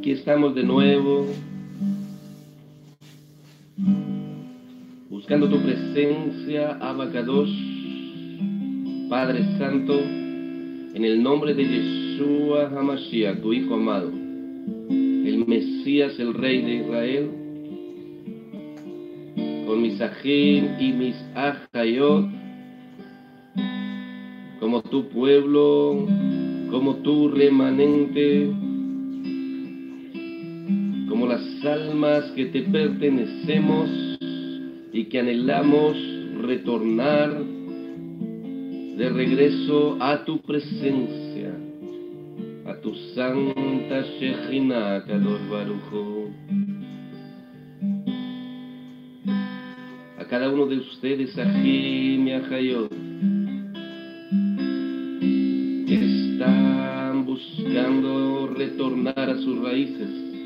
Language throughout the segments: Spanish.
Aquí estamos de nuevo, buscando tu presencia, Abacados, Padre Santo, en el nombre de Yeshua Hamashiach, tu Hijo amado, el Mesías, el Rey de Israel, con mis ajim y mis ajayot, como tu pueblo, como tu remanente, almas que te pertenecemos y que anhelamos retornar de regreso a tu presencia, a tu santa Shekhinah, Kadosh Barujo. A cada uno de ustedes, Ajim y Ajayot, que están buscando retornar a sus raíces,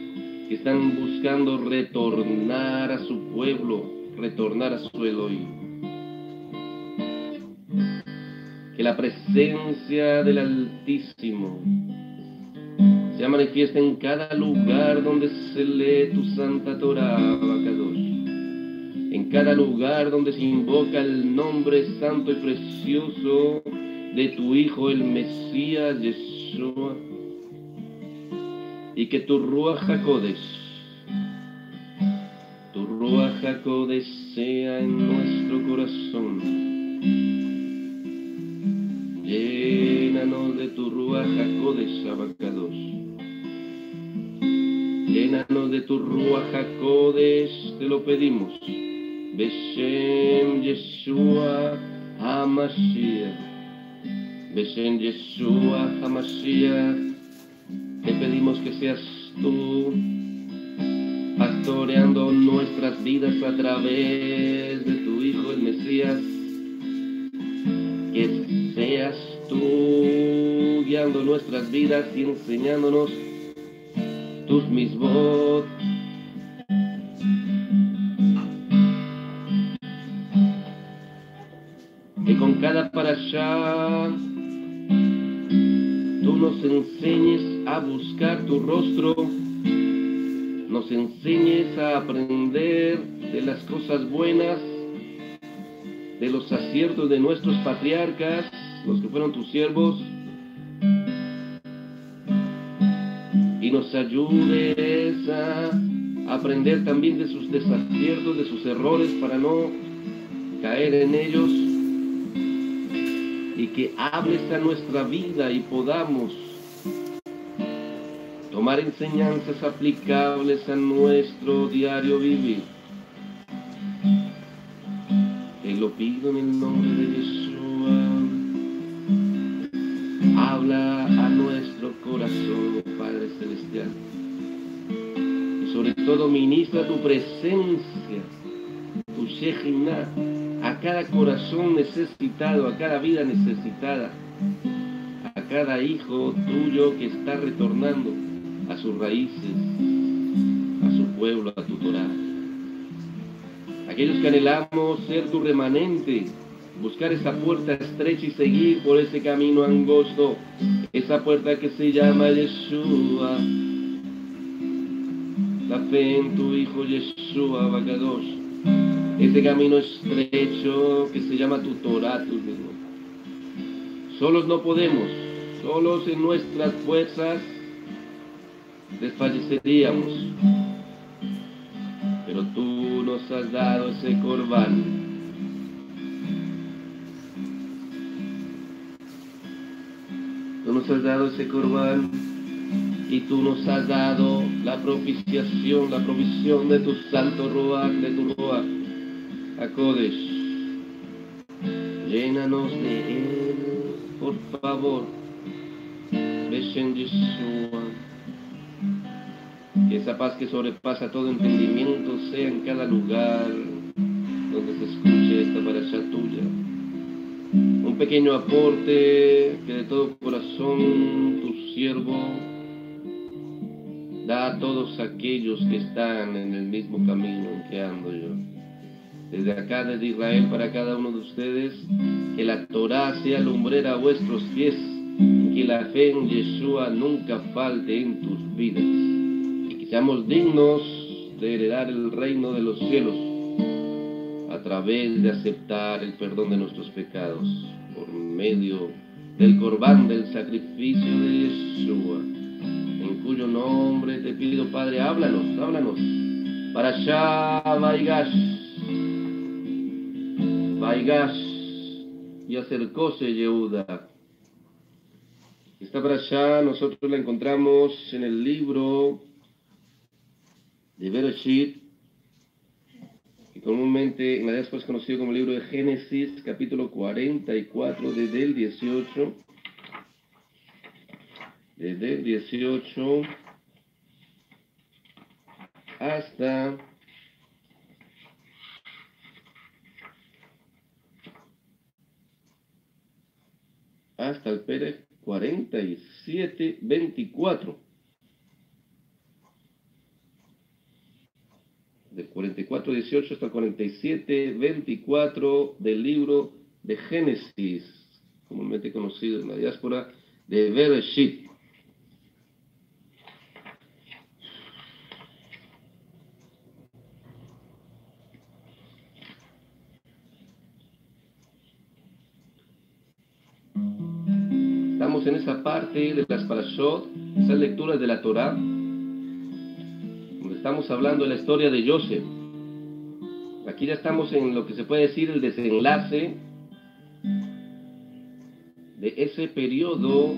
están buscando retornar a su pueblo, retornar a su Elohim. Que la presencia del Altísimo se manifiesta en cada lugar donde se lee tu Santa Torah, Abacadosh. En cada lugar donde se invoca el nombre santo y precioso de tu Hijo, el Mesías Yeshua. Y que tu Ruach HaKodesh tu Ruach HaKodesh sea en nuestro corazón. Llénanos de tu Ruach HaKodesh, Abacados. Llénanos de tu Ruach HaKodesh, te lo pedimos. Beshem Yeshua HaMashiach. Beshem Yeshua HaMashiach. Que seas tú pastoreando nuestras vidas a través de tu Hijo, el Mesías. Que seas tú guiando nuestras vidas y enseñándonos tus mismos. Que con cada parashá tú nos enseñes buscar tu rostro. Nos enseñes a aprender de las cosas buenas, de los aciertos de nuestros patriarcas, los que fueron tus siervos, y nos ayudes a aprender también de sus desaciertos, de sus errores, para no caer en ellos, y que hables a nuestra vida y podamos tomar enseñanzas aplicables a nuestro diario vivir. Te lo pido en el nombre de Yeshua. Habla a nuestro corazón, Padre Celestial. Y sobre todo ministra tu presencia, tu Shejinah, a cada corazón necesitado, a cada vida necesitada, a cada hijo tuyo que está retornando a sus raíces, a su pueblo, a tu Torah. Aquellos que anhelamos ser tu remanente, buscar esa puerta estrecha y seguir por ese camino angosto, esa puerta que se llama Yeshua. La fe en tu Hijo Yeshua, Bagadosh. Ese camino estrecho que se llama tu Torah, tu. Solos no podemos, solos en nuestras fuerzas desfalleceríamos. Pero tú nos has dado ese corbán. Tú nos has dado ese corbán y tú nos has dado la propiciación, la provisión de tu santo Ruach, de tu Ruach, a Kodesh. Llénanos de él, por favor. Beshen. Esa paz que sobrepasa todo entendimiento sea en cada lugar donde se escuche esta paracha tuya. Un pequeño aporte que de todo corazón tu siervo da a todos aquellos que están en el mismo camino en que ando yo. Desde acá, desde Israel, para cada uno de ustedes, que la Torah sea lumbrera a vuestros pies, que la fe en Yeshua nunca falte en tus vidas. Seamos dignos de heredar el reino de los cielos a través de aceptar el perdón de nuestros pecados por medio del corbán del sacrificio de Yeshua, en cuyo nombre te pido, Padre, háblanos, háblanos, para allá, Vaigash, Vaigash, y acercóse Yehuda. Esta para allá nosotros la encontramos en el libro de Bereshit, que comúnmente en la diáspora es conocido como el libro de Génesis, capítulo 44, desde el 18, desde el 18 hasta hasta el Pérez 47, 24. Del 44, 18 hasta el 47, 24 del libro de Génesis, comúnmente conocido en la diáspora de Bereshit. Estamos en esa parte de las parashot, esas lecturas de la Torah, estamos hablando de la historia de Joseph. Aquí ya estamos en lo que se puede decir el desenlace de ese periodo,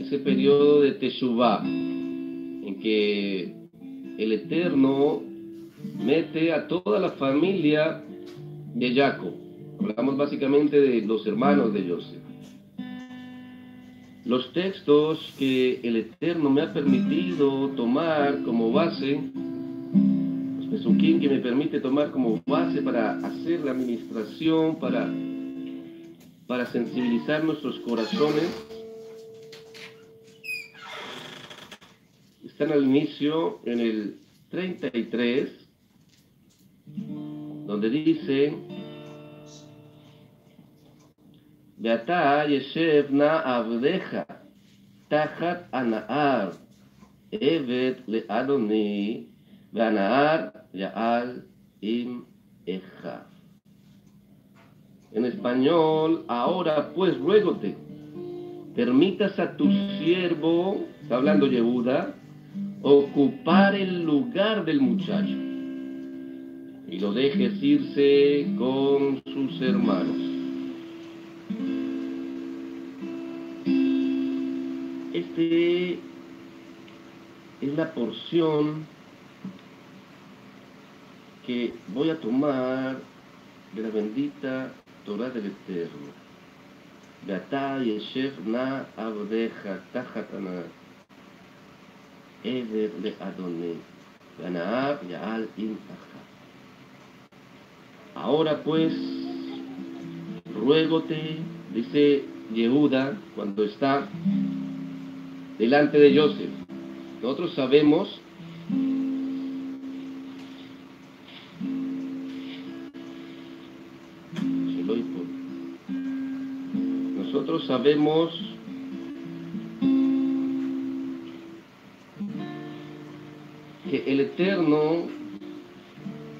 ese periodo de Teshuvah, en que el Eterno mete a toda la familia de Jacob. Hablamos básicamente de los hermanos de Joseph. Los textos que el Eterno me ha permitido tomar como base, los pesuquín que me permite tomar como base para hacer la administración, para, para sensibilizar nuestros corazones, están al inicio en el 33, donde dice, ואתה ישב נא עבדיך תחת הנהר, עבד לאדוני, והנהר יעל עם אחיו. En español, ahora pues ruégote, permitas a tu siervo, está hablando Yehuda, ocupar el lugar del muchacho y lo dejes irse con sus hermanos. Es la porción que voy a tomar de la bendita Torah del Eterno. Beatá yeshev na abdeja tajatana Ever le Adonai. Ganaab yaal in Ahora pues, ruégote, dice Yehuda, cuando está delante de Joseph. Nosotros sabemos nosotros sabemos que el Eterno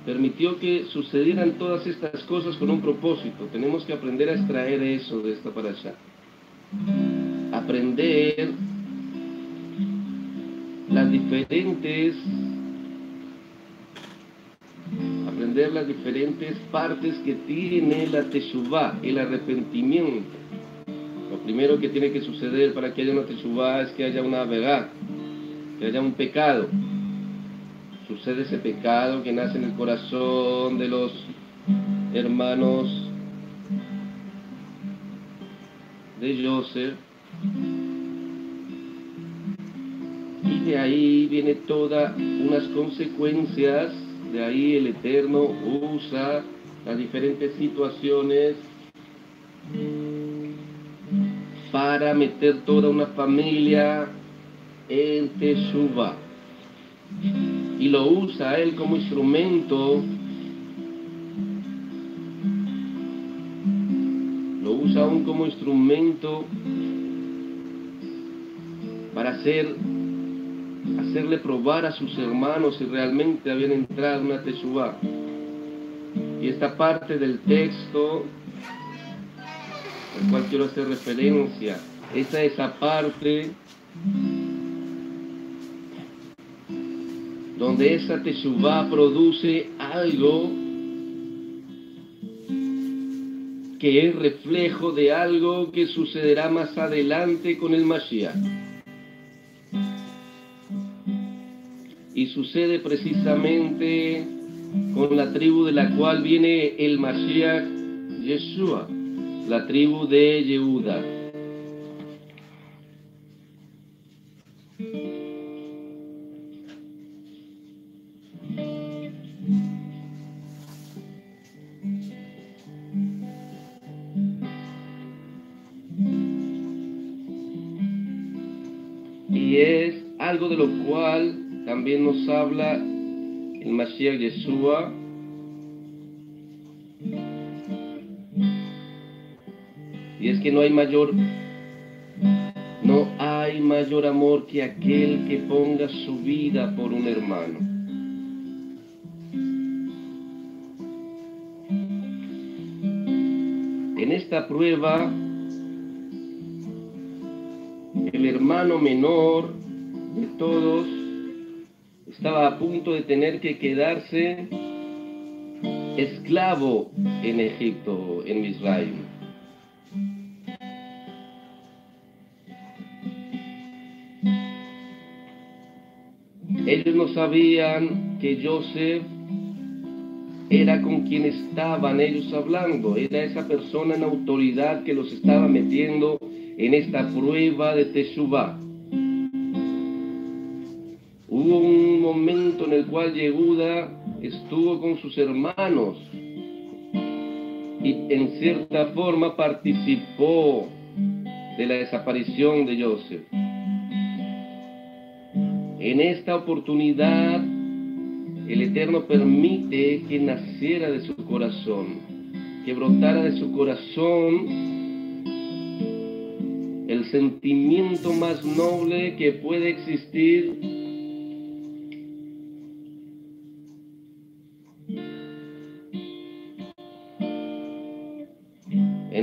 permitió que sucedieran todas estas cosas con un propósito. Tenemos que aprender a extraer eso de esta allá Aprender diferentes, aprender las diferentes partes que tiene la Teshuvah, el arrepentimiento. Lo primero que tiene que suceder para que haya una Teshuvah es que haya una verdad, que haya un pecado. Sucede ese pecado que nace en el corazón de los hermanos de Joseph de ahí viene todas unas consecuencias, de ahí el Eterno usa las diferentes situaciones para meter toda una familia en Teshuvah. Y lo usa él como instrumento, lo usa aún como instrumento para hacer, hacerle probar a sus hermanos si realmente habían entrado en una Teshuvah. Y esta parte del texto al cual quiero hacer referencia, esa esa parte donde esa Teshuvah produce algo que es reflejo de algo que sucederá más adelante con el Mashiach. Y sucede precisamente con la tribu de la cual viene el Mashiach Yeshua, la tribu de Yehuda. También nos habla el Mashiach Yeshua. Y es que no hay mayor no hay mayor amor que aquel que ponga su vida por un hermano. En esta prueba, el hermano menor de todos estaba a punto de tener que quedarse esclavo en Egipto, en Israel. Ellos no sabían que Joseph era con quien estaban ellos hablando, era esa persona en autoridad que los estaba metiendo en esta prueba de Teshuvah. Hubo un momento en el cual Yehuda estuvo con sus hermanos y en cierta forma participó de la desaparición de Joseph. En esta oportunidad, el Eterno permite que naciera de su corazón, que brotara de su corazón el sentimiento más noble que puede existir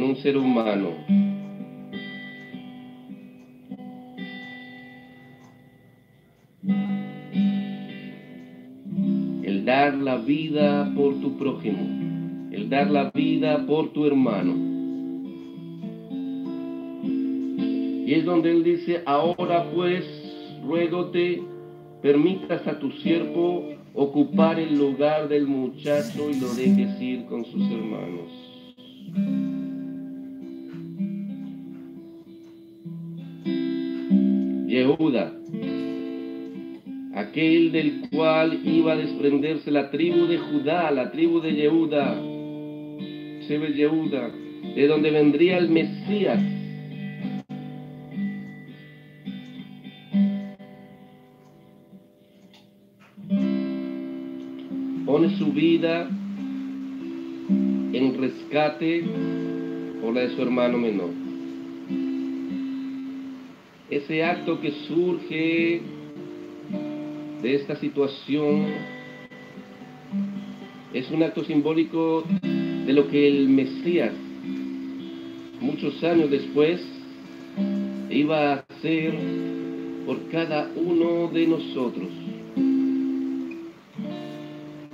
un ser humano. El dar la vida por tu prójimo, el dar la vida por tu hermano. Y es donde él dice, ahora pues, ruégote, permitas a tu siervo ocupar el lugar del muchacho y lo dejes ir con sus hermanos. Yehuda, aquel del cual iba a desprenderse la tribu de Judá, la tribu de Yehuda, ve Yehuda, de donde vendría el Mesías. Pone su vida en rescate por la de su hermano menor. Ese acto que surge de esta situación es un acto simbólico de lo que el Mesías, muchos años después, iba a hacer por cada uno de nosotros,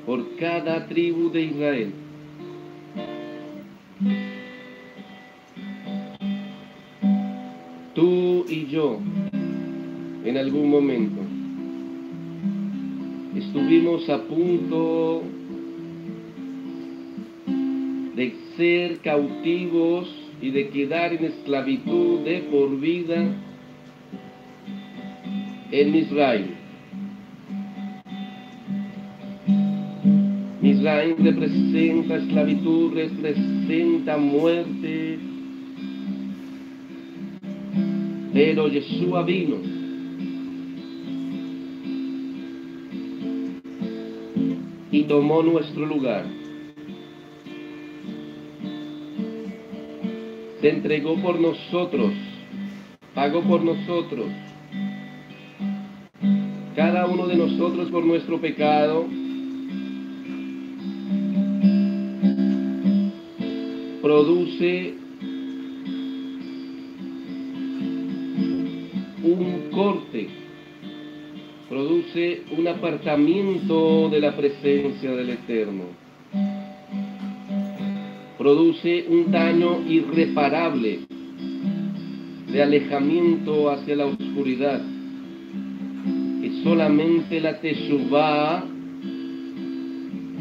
por cada tribu de Israel. En algún momento, estuvimos a punto de ser cautivos y de quedar en esclavitud de por vida en Israel. Israel representa esclavitud, representa muerte, pero Yeshua vino. Y tomó nuestro lugar. Se entregó por nosotros, pagó por nosotros, cada uno de nosotros por nuestro pecado, produce un corte, produce un apartamiento de la presencia del Eterno, produce un daño irreparable de alejamiento hacia la oscuridad. Y solamente la teshuva,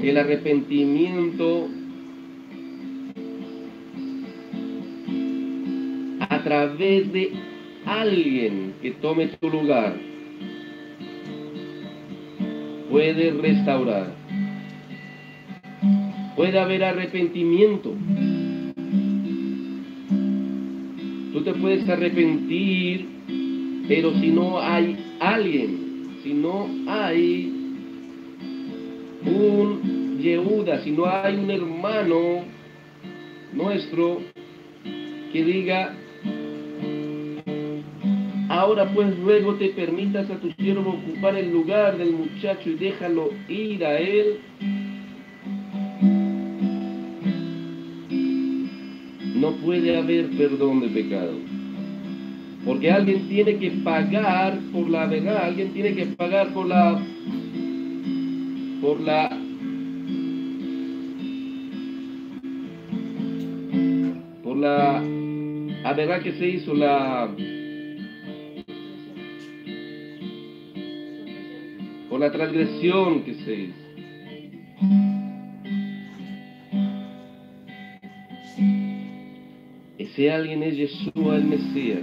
el arrepentimiento a través de alguien que tome tu lugar puede restaurar. Puede haber arrepentimiento. Tú te puedes arrepentir, pero si no hay alguien, si no hay un Yehuda, si no hay un hermano nuestro que diga, Ahora pues luego te permitas a tu siervo ocupar el lugar del muchacho y déjalo ir a él. No puede haber perdón de pecado. Porque alguien tiene que pagar por la verdad, alguien tiene que pagar por la por la por la, la verdad que se hizo la por la transgresión que se hizo. Ese alguien es Yeshua el Mesías.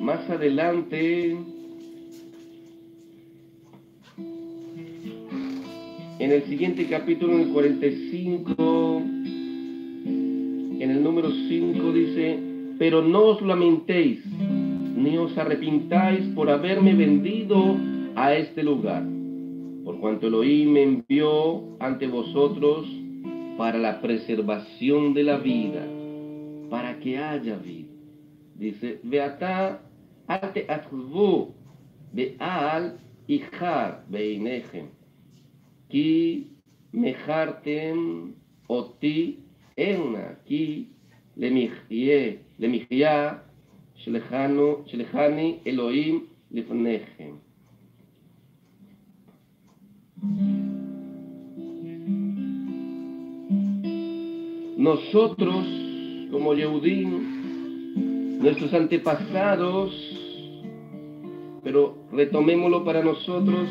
Más adelante En el siguiente capítulo, en el 45, en el número 5 dice, pero no os lamentéis, ni os arrepintáis por haberme vendido a este lugar, por cuanto Elohim me envió ante vosotros para la preservación de la vida, para que haya vida. Dice, Beata ate atvu beal ijar beinejem Ki mejarten oti ki. Nosotros, como Yehudim, nuestros antepasados, pero retomémoslo para nosotros,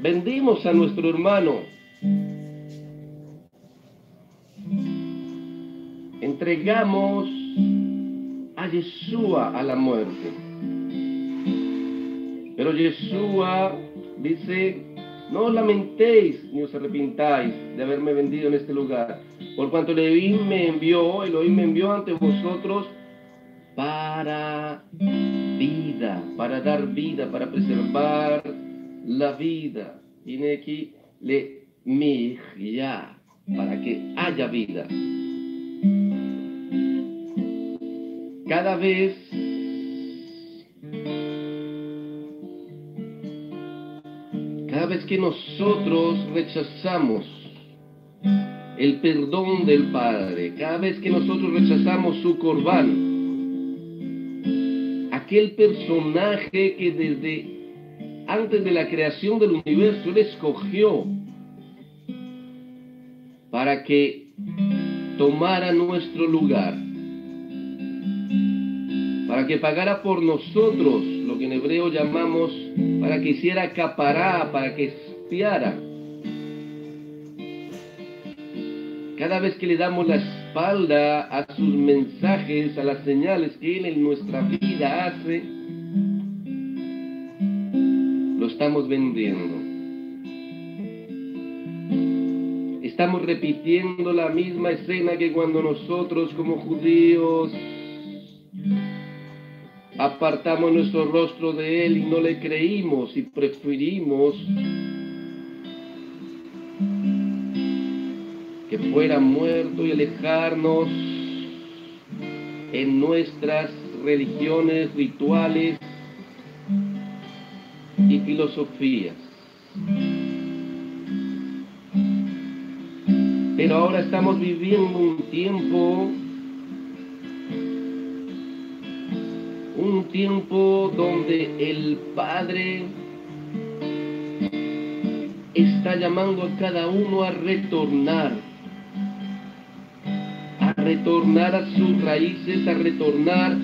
vendimos a nuestro hermano. Entregamos a Yeshua a la muerte. Pero Yeshua dice, no lamentéis ni os arrepintáis de haberme vendido en este lugar. Por cuanto Elohim me envió, Elohim me envió ante vosotros para vida, para dar vida, para preservar la vida. Tiene aquí le ya para que haya vida. Cada vez cada vez que nosotros rechazamos el perdón del Padre, cada vez que nosotros rechazamos su corbán, aquel personaje que desde antes de la creación del universo, Él escogió para que tomara nuestro lugar, para que pagara por nosotros lo que en hebreo llamamos, para que hiciera capará, para que espiara. Cada vez que le damos la espalda a sus mensajes, a las señales que Él en nuestra vida hace, estamos vendiendo. Estamos repitiendo la misma escena que cuando nosotros como judíos apartamos nuestro rostro de Él y no le creímos y preferimos fuera muerto y alejarnos en nuestras religiones, rituales filosofías. Pero ahora estamos viviendo un tiempo, un tiempo donde el Padre está llamando a cada uno a retornar, a retornar a sus raíces, a retornar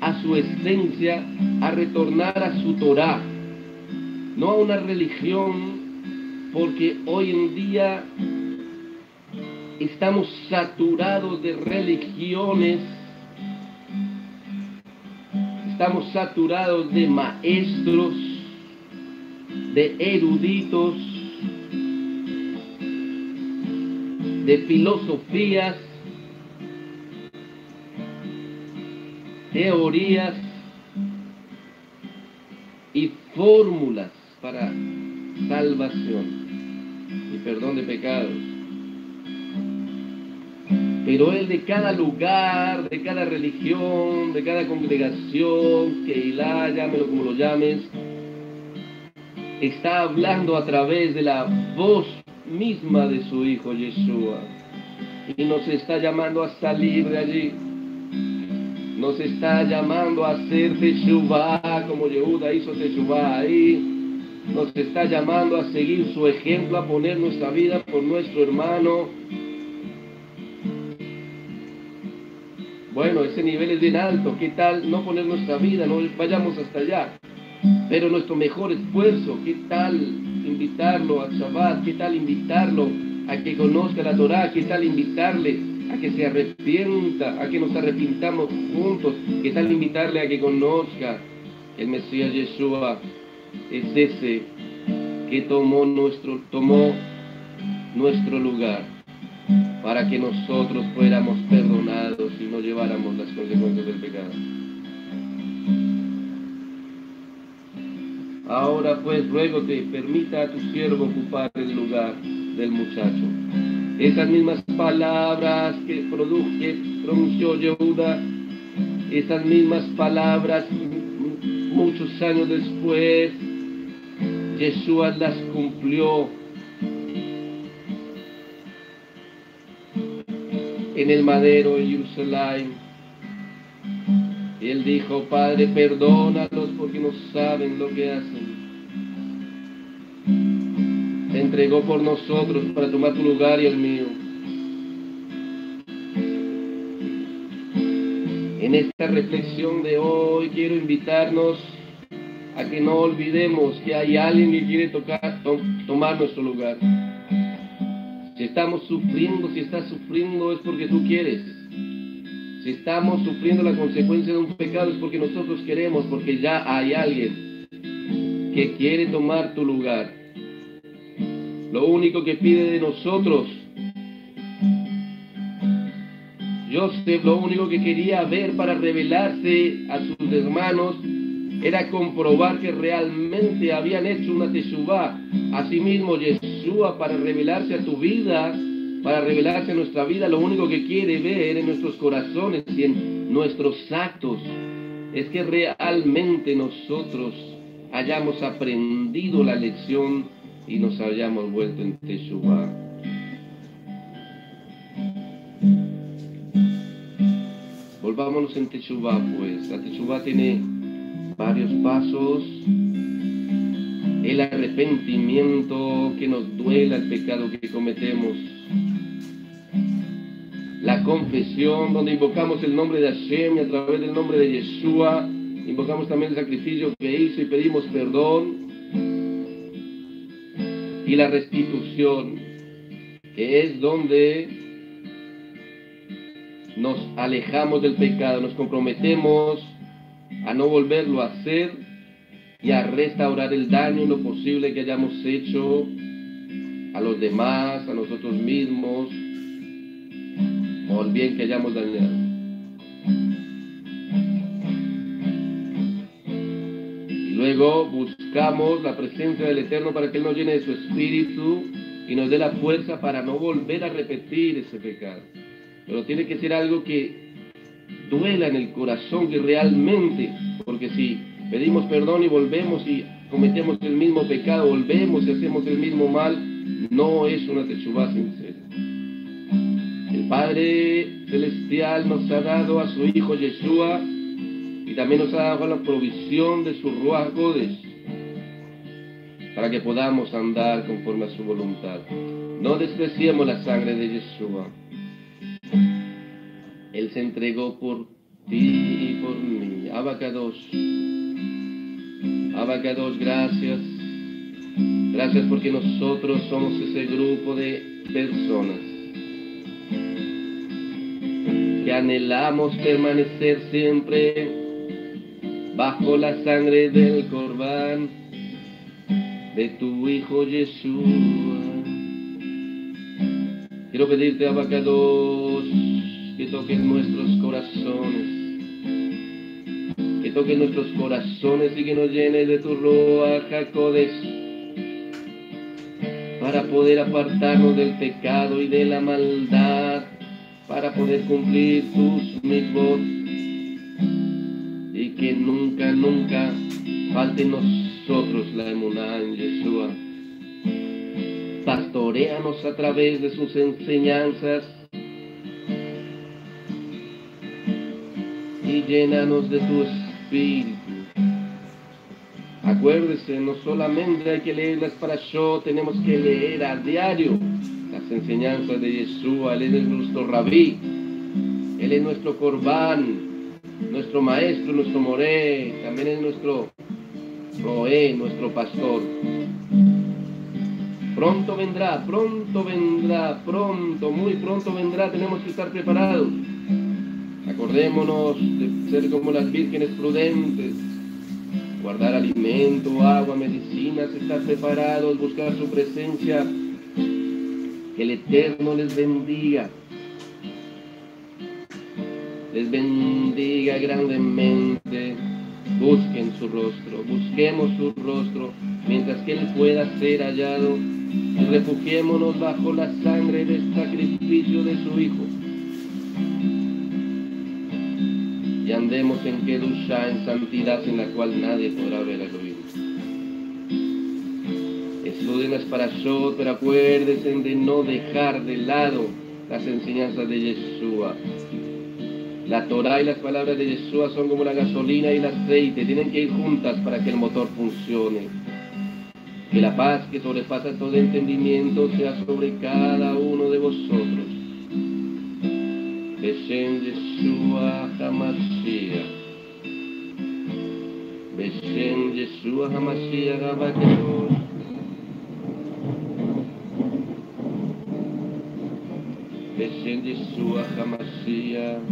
a su esencia, a retornar a su Torah, no a una religión, porque hoy en día estamos saturados de religiones, estamos saturados de maestros, de eruditos, de filosofías, teorías y fórmulas para salvación y perdón de pecados. Pero Él de cada lugar, de cada religión, de cada congregación, que Ilá, llámelo como lo llames, está hablando a través de la voz misma de su Hijo Yeshua. Y nos está llamando a salir de allí. Nos está llamando a hacer Teshuvah como Yehuda hizo Teshuvah ahí. Nos está llamando a seguir su ejemplo, a poner nuestra vida por nuestro hermano. Bueno, ese nivel es bien alto. ¿Qué tal no poner nuestra vida? No vayamos hasta allá. Pero nuestro mejor esfuerzo, ¿qué tal invitarlo a Shabbat? ¿Qué tal invitarlo a que conozca la Torah? ¿Qué tal invitarle a que se arrepienta, a que nos arrepintamos juntos? ¿Qué tal invitarle a que conozca el Mesías Yeshua? Es ese que tomó nuestro, tomó nuestro lugar para que nosotros fuéramos perdonados y no lleváramos las consecuencias del pecado. Ahora pues ruego te permita a tu siervo ocupar el lugar del muchacho. Esas mismas palabras que, produje, pronunció Yehuda, esas mismas palabras muchos años después, Yeshua las cumplió en el madero en Jerusalén. Y él dijo, Padre, perdónalos porque no saben lo que hacen. Entregó por nosotros para tomar tu lugar y el mío. En esta reflexión de hoy quiero invitarnos a que no olvidemos que hay alguien que quiere tocar, tomar nuestro lugar. Si estamos sufriendo, si estás sufriendo es porque tú quieres. Si estamos sufriendo la consecuencia de un pecado es porque nosotros queremos, porque ya hay alguien que quiere tomar tu lugar. Lo único que pide de nosotros, Joseph lo único que quería ver para revelarse a sus hermanos era comprobar que realmente habían hecho una teshuvah. Asimismo, Yeshua, para revelarse a tu vida, para revelarse a nuestra vida, lo único que quiere ver en nuestros corazones y en nuestros actos es que realmente nosotros hayamos aprendido la lección y nos hayamos vuelto en Teshuvah. Volvámonos en Teshuvah, pues. La Teshuvah tiene varios pasos. El arrepentimiento que nos duela el pecado que cometemos. La confesión, donde invocamos el nombre de Hashem y a través del nombre de Yeshua, invocamos también el sacrificio que hizo y pedimos perdón. Y la restitución, que es donde nos alejamos del pecado, nos comprometemos a no volverlo a hacer y a restaurar el daño lo posible que hayamos hecho a los demás, a nosotros mismos, o el bien que hayamos dañado. Y luego buscamos la presencia del Eterno para que Él nos llene de su espíritu y nos dé la fuerza para no volver a repetir ese pecado. Pero tiene que ser algo que duela en el corazón, que realmente, porque si pedimos perdón y volvemos y cometemos el mismo pecado, volvemos y hacemos el mismo mal, no es una teshuva sincera. El Padre Celestial nos ha dado a su Hijo Yeshua y también nos ha dado la provisión de su Ruach para que podamos andar conforme a su voluntad. No despreciemos la sangre de Yeshua. Él se entregó por ti y por mí. Abacados. Abacados, gracias. Gracias porque nosotros somos ese grupo de personas que anhelamos permanecer siempre bajo la sangre del Corbán de tu Hijo Jesús. Quiero pedirte, Abacados, que toques nuestros corazones, que toques nuestros corazones y que nos llenes de tu roa, Jacodes, para poder apartarnos del pecado y de la maldad, para poder cumplir tus mitzvot y que nunca, nunca falte nosotros la emuná en Yeshua. Pastoreanos a través de sus enseñanzas llénanos de tu espíritu. Acuérdese, no solamente hay que leer las yo tenemos que leer a diario las enseñanzas de Yeshua. Él es nuestro rabí, Él es nuestro corbán, nuestro maestro, nuestro moré, también es nuestro roé, nuestro pastor. Pronto vendrá, pronto vendrá, pronto, muy pronto vendrá, tenemos que estar preparados. Acordémonos de ser como las vírgenes prudentes, guardar alimento, agua, medicinas, estar preparados, buscar su presencia. Que el Eterno les bendiga. Les bendiga grandemente. Busquen su rostro, busquemos su rostro mientras que Él pueda ser hallado y refugiémonos bajo la sangre del sacrificio de su Hijo. Y andemos en Kedusha, en santidad en la cual nadie podrá ver a Elohim. Estudien las parashot, pero acuérdense de no dejar de lado las enseñanzas de Yeshua. La Torah y las palabras de Yeshua son como la gasolina y el aceite, tienen que ir juntas para que el motor funcione. Que la paz que sobrepasa todo entendimiento sea sobre cada uno de vosotros. Beshem Yeshua HaMashiach. Beshem Yeshua HaMashiach Abakedosh. Beshem Yeshua HaMashiach.